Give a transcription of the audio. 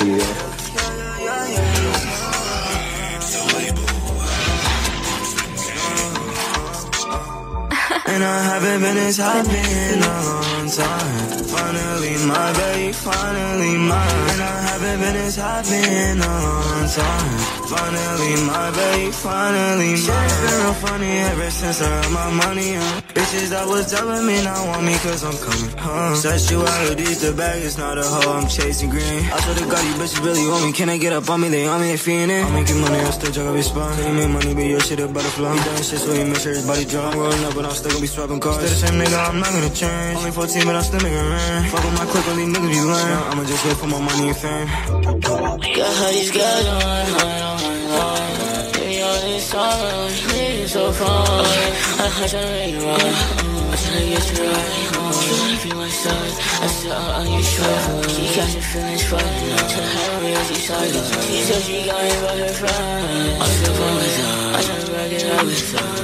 And I haven't been as happy in a time. Finally, my baby, finally mine. And I haven't been as happy in a long time. Finally, my baby, finally mine. Shit's been real funny ever since I had my money on. Bitches that was telling me not want me cause I'm coming home. Sexuality's the bag, it's not a hoe, I'm chasing green. I swear to God, you bitches really want me. Can I get up on me? They on me, they feeling it. I'm making money, I still up his spine. You make money, but your shit a butterfly. He done shit so he make sure his body drop. Rolling up, but I'm still gonna be swapping cars. Still the same nigga, I'm not gonna change. Only 14, but I'm still making rain. Fuck with my clique, all these niggas be lame. I'ma just wait for my money and fame. Got how these guys on, on, on, on. Baby, all this summer, we so fun. I'm trying to make it right. I'm trying to get you right. You be my son. I said, uh, uh, you sure? She got your feelings fucked. Tell her real, she's sorry. She said she got me by her friend. I'm still fun with her. I'm trying to back it up with her.